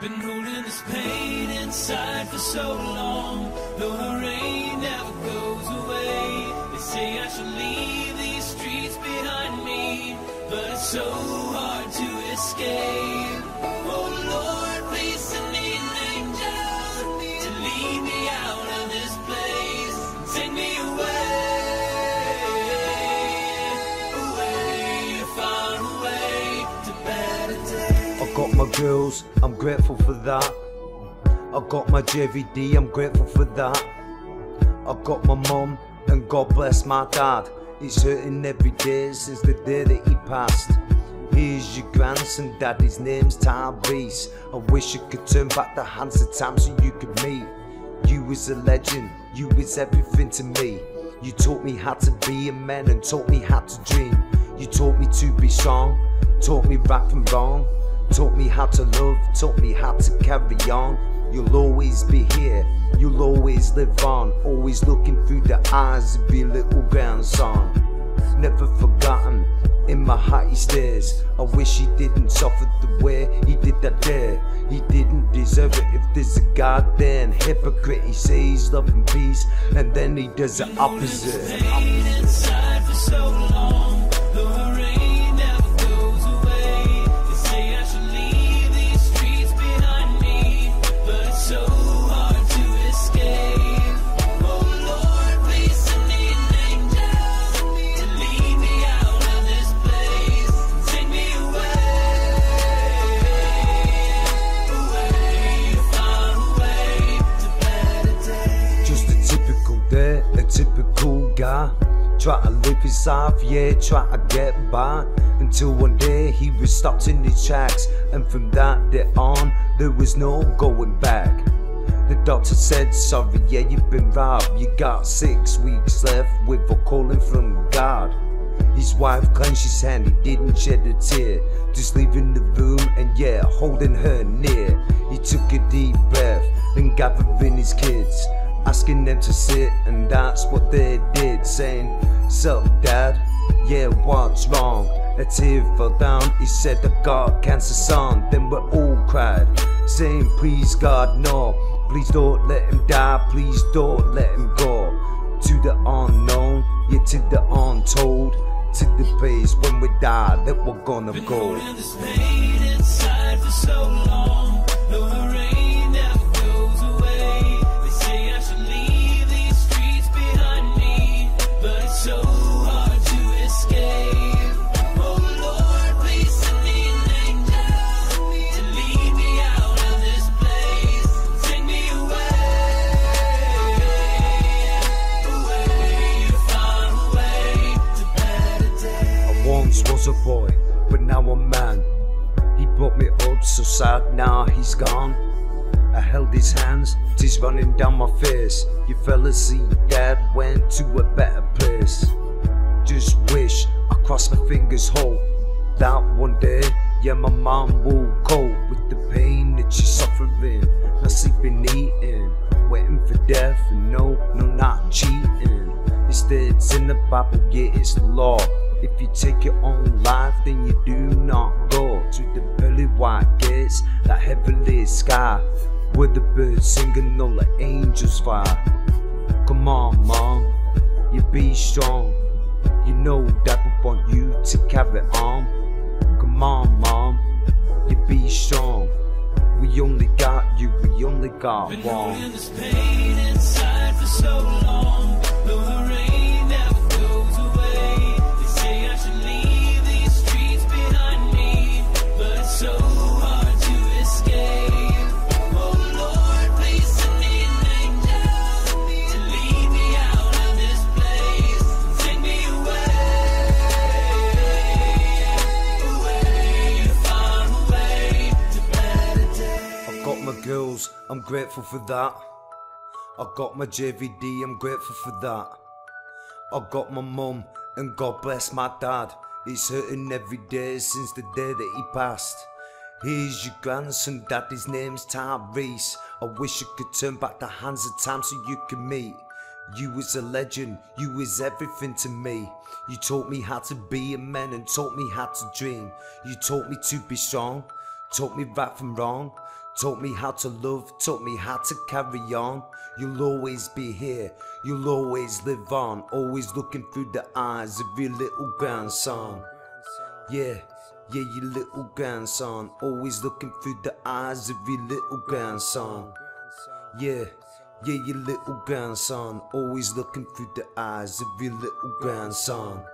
Been holding this pain inside for so long. Though the rain never goes away. They say I should leave these streets behind me. But it's so hard to escape. I'm grateful for that. I got my JVD, I'm grateful for that. I got my mum, and God bless my dad. He's hurting every day since the day that he passed. Here's your grandson, daddy's name's Tyrese. I wish I could turn back the hands of time so you could meet. You was a legend, you was everything to me. You taught me how to be a man and taught me how to dream. You taught me to be strong, taught me right from wrong, taught me how to love, taught me how to carry on. You'll always be here, you'll always live on, always looking through the eyes of your little grandson. Never forgotten, in my heart he stays. I wish he didn't suffer the way he did that day. He didn't deserve it if there's a goddamn hypocrite. He says love and peace, and then he does the opposite. Guy. Try to live his life, yeah, try to get by. Until one day he was stopped in his tracks, and from that day on, there was no going back. The doctor said, Sorry, yeah, you've been robbed. You got six weeks left with a calling from God. His wife clenched his hand, he didn't shed a tear. Just leaving the room and yeah, holding her near. He took a deep breath, then gathering his kids, asking them to sit, and that's what they did. Saying, Sup, dad? Yeah, what's wrong? A tear fell down, he said, I got cancer, son. Then we all cried, saying, Please, God, no. Please don't let him die, please don't let him go. To the unknown, yeah, to the untold. To the place when we die that we're gonna Been go. Once was a boy, but now I'm man. He brought me up so sad, now he's gone. I held his hands, tears running down my face. You fell asleep, dad went to a better place. Just wish I crossed my fingers, hope that one day, yeah, my mom will cope with the pain that she's suffering. Not sleeping, eating, waiting for death, and no, no, not cheating. Instead, it's in the Bible, yeah, it's the law. If you take your own life, then you do not go to the pearly white gates, that heavenly sky, where the birds sing and all the angels fly. Come on, mom, you be strong. You know that we want you to carry on. Come on, mom, you be strong. We only got you, we only got Been one. Grateful for that. I got my JVD, I'm grateful for that. I got my mum, and God bless my dad. It's hurting every day since the day that he passed. Here's your grandson, daddy's name's Tyrese. I wish I could turn back the hands of time so you could meet. You was a legend, you was everything to me. You taught me how to be a man and taught me how to dream. You taught me to be strong, taught me right from wrong, Taught me how to love, taught me how to carry on. You'll always be here, you'll always live on. Always looking through the eyes of your little grandson. Yeah, yeah, your little grandson. Always looking through the eyes of your little grandson. Yeah, yeah, your little grandson. Always looking through the eyes of your little grandson.